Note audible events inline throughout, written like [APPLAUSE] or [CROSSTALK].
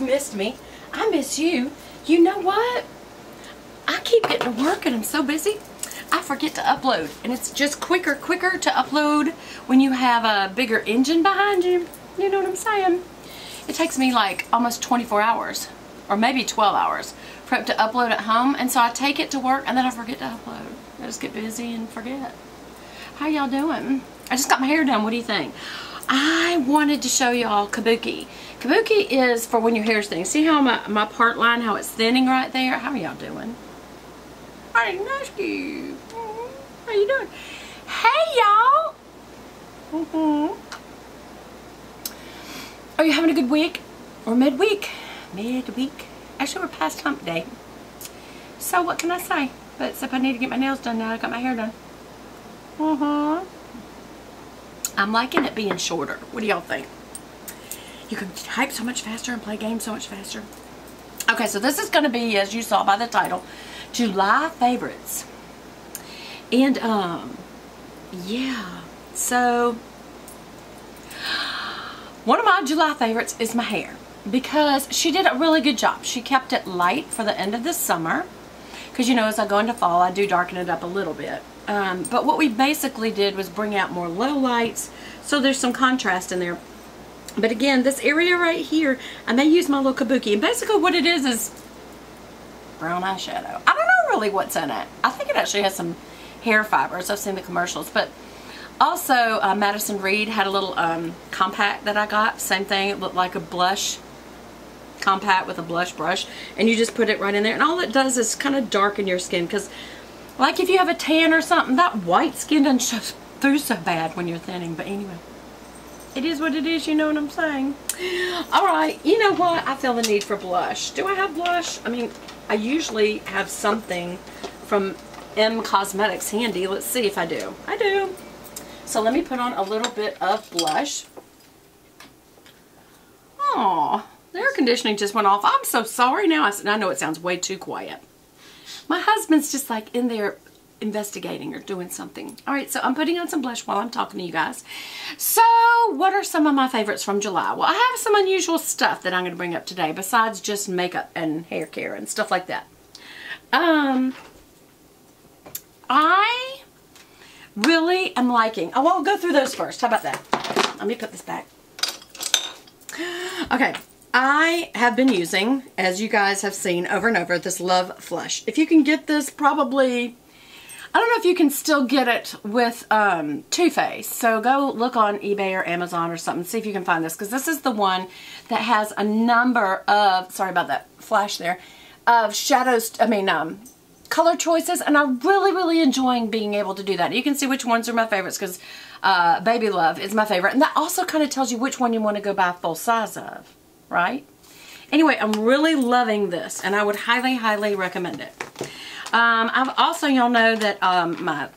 you've missed me. I miss you. You know what? I keep getting to work and I'm so busy. I forget to upload. And it's just quicker, quicker to upload when you have a bigger engine behind you. You know what I'm saying? It takes me like almost 24 hours or maybe 12 hours for it to upload at home. And so I take it to work and then I forget to upload. I just get busy and forget. How y'all doing? I just got my hair done. What do you think? I wanted to show y'all kabuki. Kabuki is for when your hair's thinning. See how my, my part line, how it's thinning right there? How are y'all doing? I didn't ask you. How you doing? Hey, y'all. Mm -hmm. Are you having a good week? Or midweek? Midweek. Actually, we're past hump day. So what can I say? But except I need to get my nails done now. I got my hair done. Uh-huh. I'm liking it being shorter. What do y'all think? You can type so much faster and play games so much faster. Okay, so this is going to be, as you saw by the title, July favorites. And, um, yeah. So, one of my July favorites is my hair. Because she did a really good job. She kept it light for the end of the summer. Because, you know, as I go into fall, I do darken it up a little bit. Um, but what we basically did was bring out more low lights. So there's some contrast in there. But again, this area right here, I may use my little kabuki. And basically what it is is brown eyeshadow. I don't know really what's in it. I think it actually has some hair fibers. I've seen the commercials. But also, uh, Madison Reed had a little um, compact that I got. Same thing. It looked like a blush compact with a blush brush. And you just put it right in there. And all it does is kind of darken your skin. Because like if you have a tan or something, that white skin doesn't show through so bad when you're thinning. But anyway, it is what it is, you know what I'm saying? Alright, you know what? I feel the need for blush. Do I have blush? I mean, I usually have something from M Cosmetics handy. Let's see if I do. I do. So let me put on a little bit of blush. The air conditioning just went off. I'm so sorry now. I, said, I know it sounds way too quiet. My husband's just like in there investigating or doing something. All right, so I'm putting on some blush while I'm talking to you guys. So what are some of my favorites from July? Well, I have some unusual stuff that I'm going to bring up today besides just makeup and hair care and stuff like that. Um, I really am liking, oh, I'll go through those first. How about that? Let me put this back. Okay, I have been using, as you guys have seen over and over, this Love Flush. If you can get this probably, I don't know if you can still get it with um, Too Faced. So go look on eBay or Amazon or something, see if you can find this. Because this is the one that has a number of, sorry about that flash there, of shadows, I mean, um, color choices. And I'm really, really enjoying being able to do that. You can see which ones are my favorites because uh, Baby Love is my favorite. And that also kind of tells you which one you want to go buy full size of right? Anyway, I'm really loving this, and I would highly, highly recommend it. Um, I've also, y'all know that um, my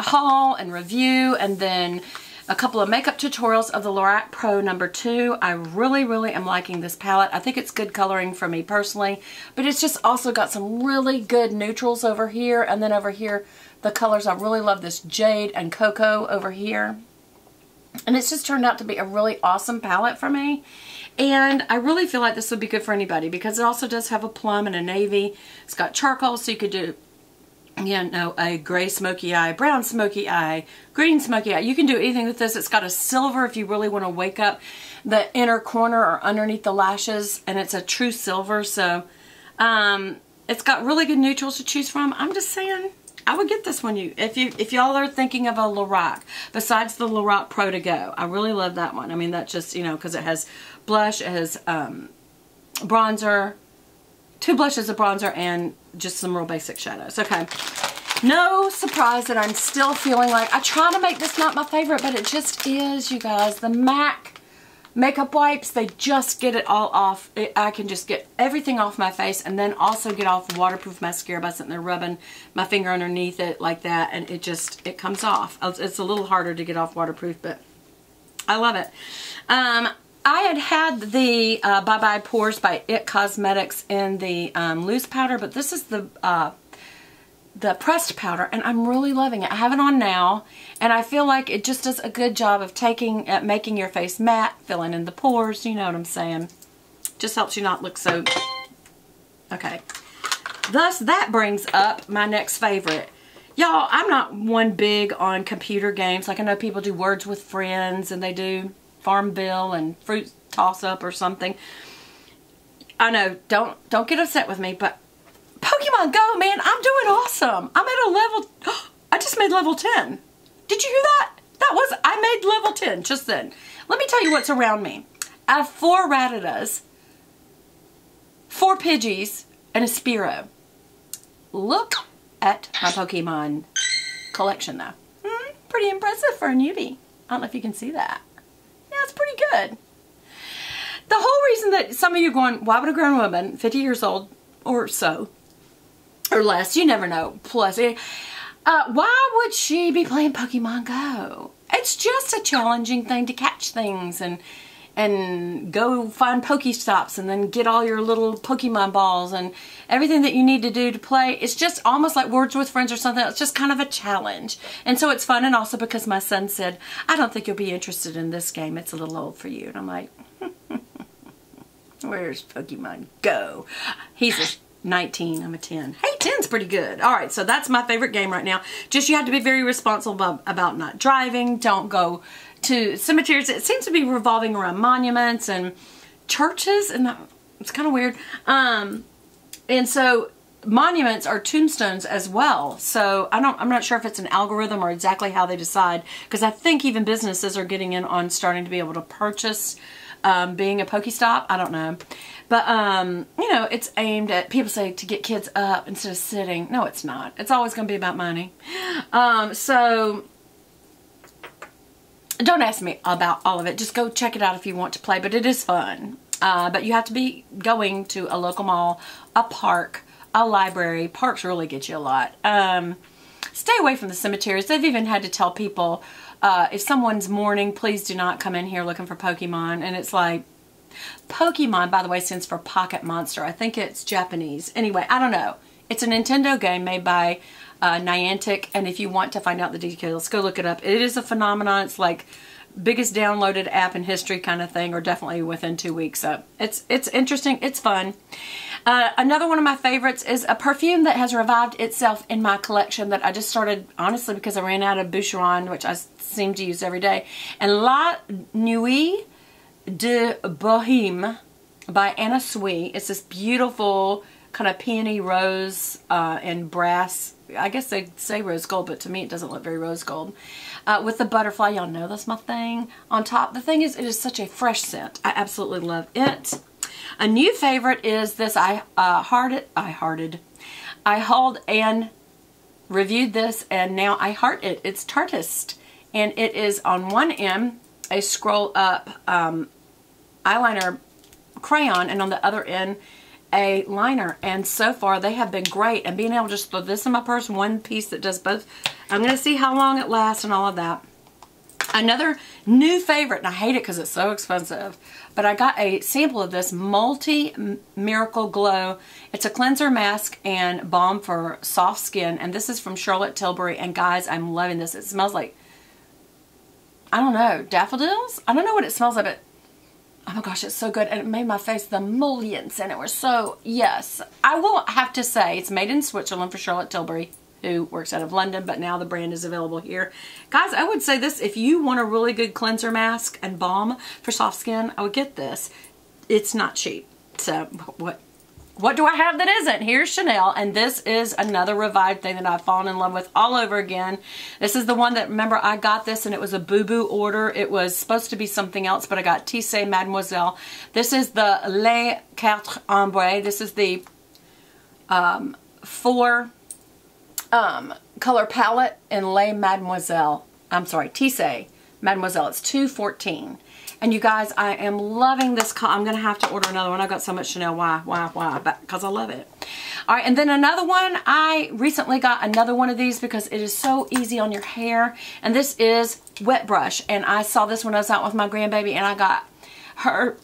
haul and review, and then a couple of makeup tutorials of the Lorac Pro number two. I really, really am liking this palette. I think it's good coloring for me personally, but it's just also got some really good neutrals over here, and then over here, the colors. I really love this Jade and Cocoa over here. And it's just turned out to be a really awesome palette for me. And I really feel like this would be good for anybody because it also does have a plum and a navy. It's got charcoal so you could do you know, a gray smoky eye, brown smoky eye, green smoky eye. You can do anything with this. It's got a silver if you really want to wake up the inner corner or underneath the lashes. And it's a true silver. So um, it's got really good neutrals to choose from. I'm just saying, I would get this one you if you if y'all are thinking of a Lorac besides the Lorac Pro to go. I really love that one. I mean that just you know because it has blush, it has um, bronzer, two blushes of bronzer, and just some real basic shadows. Okay. No surprise that I'm still feeling like I try to make this not my favorite, but it just is, you guys. The MAC makeup wipes, they just get it all off. I can just get everything off my face and then also get off waterproof mascara by sitting there rubbing my finger underneath it like that and it just, it comes off. It's a little harder to get off waterproof, but I love it. Um, I had had the uh, Bye Bye Pores by IT Cosmetics in the um, loose powder, but this is the uh, the pressed powder and I'm really loving it. I have it on now and I feel like it just does a good job of taking, uh, making your face matte, filling in the pores, you know what I'm saying. Just helps you not look so... Okay. Thus, that brings up my next favorite. Y'all, I'm not one big on computer games. Like I know people do Words with Friends and they do Farmville and Fruit Toss-Up or something. I know, don't don't get upset with me, but Pokemon Go, man, I'm doing awesome. I'm at a level, [GASPS] I just made level 10. Did you hear that? That was, I made level 10 just then. Let me tell you what's around me. I have four Rattatas, four Pidgeys, and a Spearow. Look at my Pokemon collection though. Hmm, pretty impressive for a newbie. I don't know if you can see that. Yeah, it's pretty good. The whole reason that some of you are going, why would a grown woman, 50 years old or so, or less, you never know, plus, uh, why would she be playing Pokemon Go? It's just a challenging thing to catch things and and go find Pokestops and then get all your little Pokemon balls and everything that you need to do to play. It's just almost like Words with Friends or something. It's just kind of a challenge. And so it's fun and also because my son said, I don't think you'll be interested in this game. It's a little old for you. And I'm like, [LAUGHS] where's Pokemon Go? He's a 19, I'm a 10. Hey, 10's pretty good. All right, so that's my favorite game right now. Just you have to be very responsible about not driving. Don't go to cemeteries. It seems to be revolving around monuments and churches, and it's kind of weird. Um, and so monuments are tombstones as well. So I don't, I'm not sure if it's an algorithm or exactly how they decide, because I think even businesses are getting in on starting to be able to purchase um, being a Pokestop. I don't know. But, um, you know, it's aimed at, people say to get kids up instead of sitting. No, it's not. It's always going to be about money. Um, so, don't ask me about all of it. Just go check it out if you want to play, but it is fun. Uh, but you have to be going to a local mall, a park, a library. Parks really get you a lot. Um, stay away from the cemeteries. They've even had to tell people, uh, if someone's mourning, please do not come in here looking for Pokemon. And it's like, Pokemon, by the way, stands for Pocket Monster. I think it's Japanese. Anyway, I don't know. It's a Nintendo game made by uh, Niantic, and if you want to find out the details, go look it up. It is a phenomenon. It's like biggest downloaded app in history kind of thing, or definitely within two weeks. So it's it's interesting. It's fun. Uh, another one of my favorites is a perfume that has revived itself in my collection that I just started, honestly, because I ran out of Boucheron, which I seem to use every day. And La Nuit de Bohème by Anna Sui. It's this beautiful kind of peony rose uh, and brass. I guess they say rose gold, but to me it doesn't look very rose gold. Uh, with the butterfly, y'all know that's my thing. On top, the thing is, it is such a fresh scent. I absolutely love it. A new favorite is this. I uh, hearted, I hearted, I hauled and reviewed this, and now I heart it. It's Tarteist, and it is on one end a scroll up um, eyeliner crayon and on the other end a liner. And so far they have been great. And being able to just throw this in my purse one piece that does both I'm gonna see how long it lasts and all of that. Another new favorite and I hate it because it's so expensive but I got a sample of this multi miracle glow. It's a cleanser mask and balm for soft skin and this is from Charlotte Tilbury. And guys I'm loving this. It smells like I don't know daffodils? I don't know what it smells like but Oh my gosh, it's so good. And it made my face the emollients and it was so, yes. I will have to say, it's made in Switzerland for Charlotte Tilbury, who works out of London, but now the brand is available here. Guys, I would say this, if you want a really good cleanser mask and balm for soft skin, I would get this. It's not cheap. So, what what do I have that isn't? Here's Chanel, and this is another revived thing that I've fallen in love with all over again. This is the one that, remember, I got this and it was a boo-boo order. It was supposed to be something else, but I got Tissé Mademoiselle. This is the Les Quatre Ombre. This is the um, four um, color palette in Les Mademoiselle. I'm sorry, Tissé Mademoiselle. It's 214. And you guys, I am loving this. I'm going to have to order another one. I've got so much Chanel. Why? Why? Why? Because I love it. All right, and then another one. I recently got another one of these because it is so easy on your hair. And this is Wet Brush. And I saw this when I was out with my grandbaby. And I got her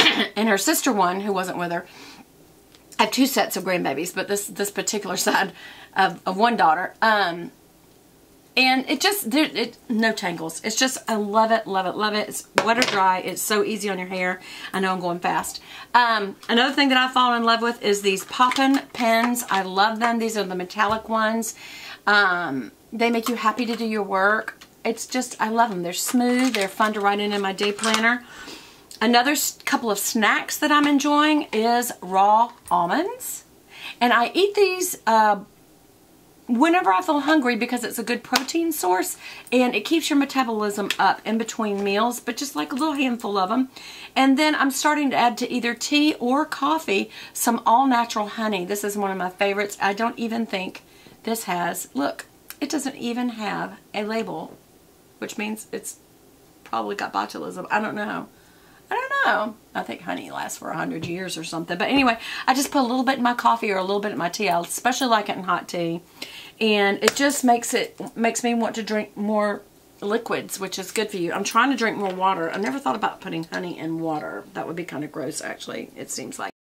[CLEARS THROAT] and her sister one who wasn't with her. I have two sets of grandbabies, but this this particular [LAUGHS] side of, of one daughter. Um, and it just, there, it no tangles. It's just, I love it, love it, love it. It's wet or dry. It's so easy on your hair. I know I'm going fast. Um, another thing that I've fallen in love with is these poppin pens. I love them. These are the metallic ones. Um, they make you happy to do your work. It's just, I love them. They're smooth. They're fun to write in in my day planner. Another couple of snacks that I'm enjoying is raw almonds. And I eat these uh, whenever I feel hungry because it's a good protein source and it keeps your metabolism up in between meals, but just like a little handful of them. And then I'm starting to add to either tea or coffee some all-natural honey. This is one of my favorites. I don't even think this has, look, it doesn't even have a label, which means it's probably got botulism. I don't know. I don't know. I think honey lasts for a hundred years or something. But anyway, I just put a little bit in my coffee or a little bit in my tea. I especially like it in hot tea. And it just makes it makes me want to drink more liquids, which is good for you. I'm trying to drink more water. I never thought about putting honey in water. That would be kind of gross, actually, it seems like.